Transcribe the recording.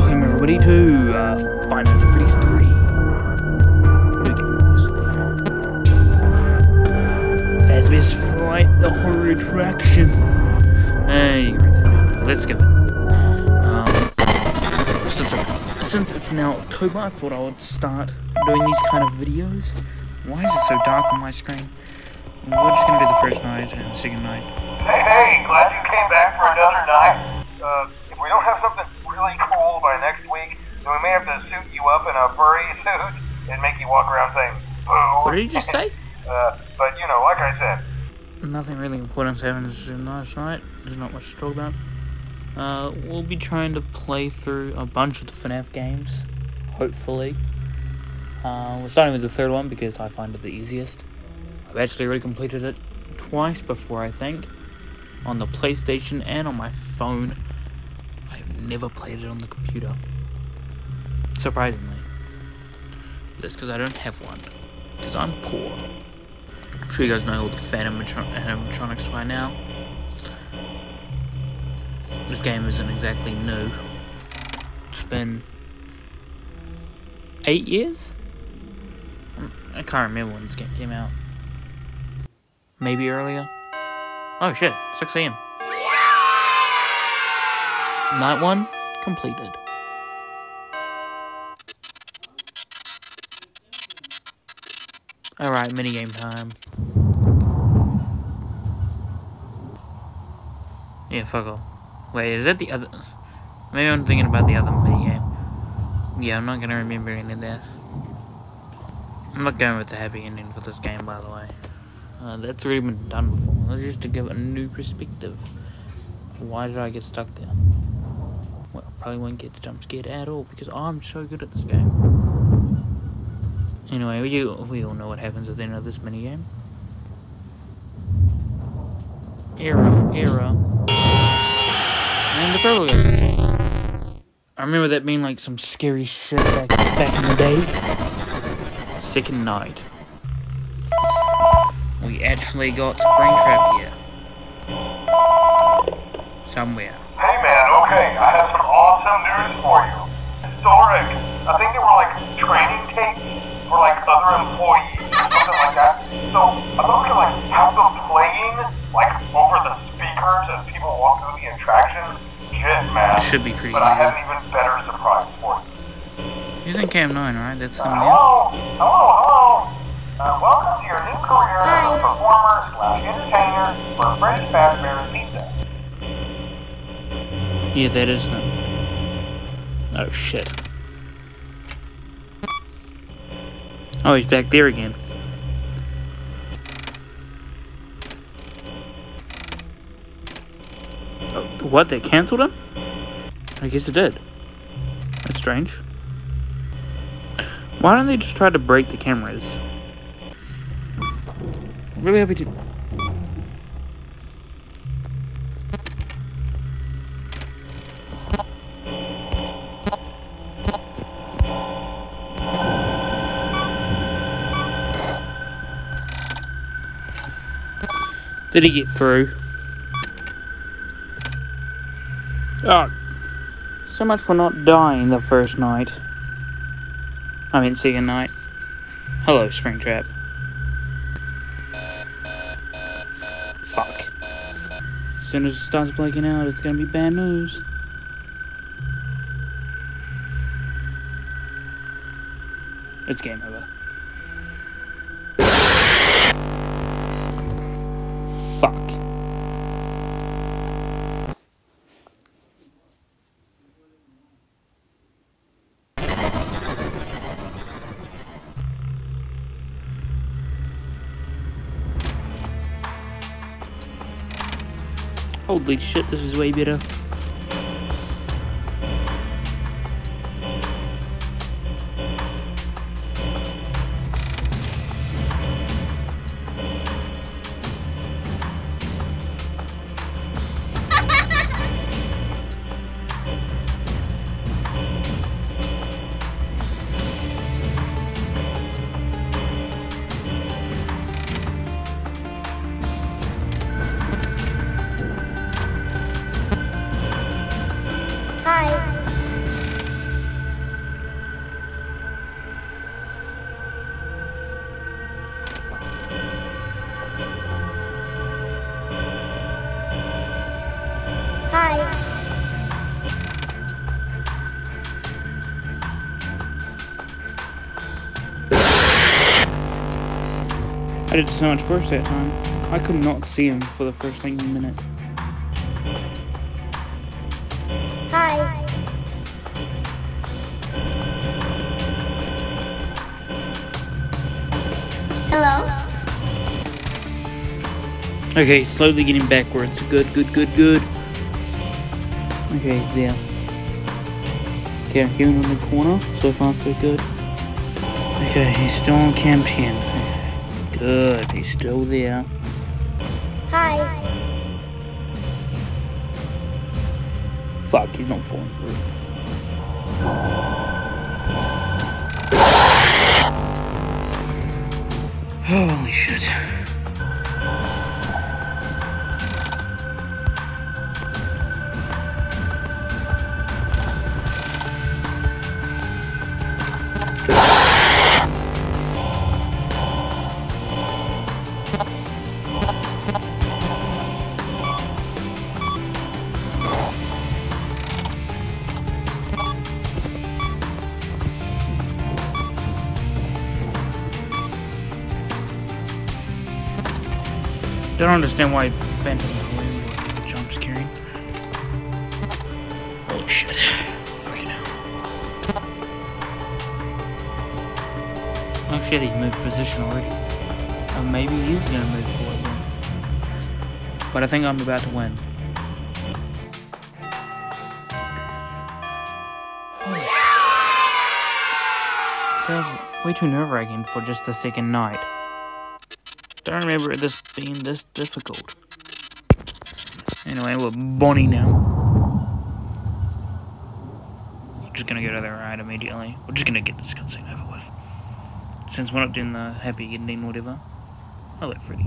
welcome everybody to uh, Five Nights at Freddy's 3. New game, obviously. Fazbear's Fright, the horror attraction. Hey, let's go. Um, since, since it's now October, I thought I would start doing these kind of videos. Why is it so dark on my screen? We're just gonna do the first night and second night. Hey, hey, glad you came back for another night. Uh, if we don't have something really cool by next week, then we may have to suit you up in a furry suit and make you walk around saying, boo. What did you just say? uh, but, you know, like I said, Nothing really important happened last night. There's not much to talk about. Uh, we'll be trying to play through a bunch of the FNAF games, hopefully. Uh, we're starting with the third one because I find it the easiest. I've actually already completed it twice before, I think, on the PlayStation and on my phone. I've never played it on the computer. Surprisingly. That's because I don't have one. Because I'm poor. I'm sure you guys know all the Phantom animatronics by now. This game isn't exactly new. It's been eight years? Um, I can't remember when this game came out. Maybe earlier? Oh shit, 6 a.m. Night 1 completed. Alright, minigame time. Yeah, fuck all. Wait, is that the other... Maybe I'm thinking about the other minigame. Yeah, I'm not gonna remember any of that. I'm not going with the happy ending for this game, by the way. Uh, that's already been done before. That's just to give a new perspective. Why did I get stuck there? Well, probably won't get jump scared at all because I'm so good at this game. Anyway, we, we all know what happens at the end of this minigame. Arrow, arrow. And the purple guy. I remember that being like some scary shit back, back in the day. Second night. We actually got Springtrap here. Somewhere. hey man, okay, I have some awesome news for you. Historic. I think they were like training tapes for like other employees or something like that. So I thought we could like have them playing like over the speakers as people walk through the attraction. Shit, man. It should be pretty But I have an even better surprise for you. He's in Cam 9, right? That's Uh, him, yeah? hello, hello, hello. Uh, welcome to your new career as a performer slash entertainer for Freddy Fazbear's Pizza. Yeah, that is him. Oh, shit. Oh, he's back there again. Oh, what? They cancelled him? I guess it did. That's strange. Why don't they just try to break the cameras? Really happy to. Did he get through? Oh. So much for not dying the first night. I mean, second night. Hello, Springtrap. Fuck. As soon as it starts blinking out, it's gonna be bad news. It's game over. Holy shit, this is way better. I did so much worse that time. I could not see him for the first like minute. Hi. Hello? Okay, slowly getting backwards. Good, good, good, good. Okay, he's there. Okay, I'm queuing on the corner. So far, so good. Okay, he's still on campaign. Good, he's still there. Hi. Fuck, he's not falling through. Holy shit. Don't understand why Phantom Halloween was jump scaring. Holy shit. Fucking hell. Oh shit, oh, he moved position already. Or maybe he's gonna move forward then. But I think I'm about to win. Holy shit. That was way too nerve wracking for just the second night. Don't remember this being this difficult. Anyway, we're Bonnie now. We're just gonna go to the right immediately. We're just gonna get this cutscene over with. Since we're not doing the happy ending, whatever. I'll let Freddy.